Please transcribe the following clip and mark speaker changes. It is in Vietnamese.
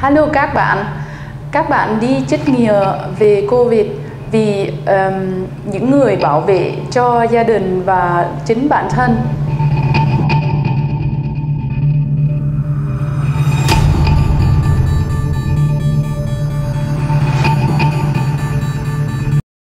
Speaker 1: Hello các bạn, các bạn đi chết ngừa về Covid vì um, những người bảo vệ cho gia đình và chính bản thân.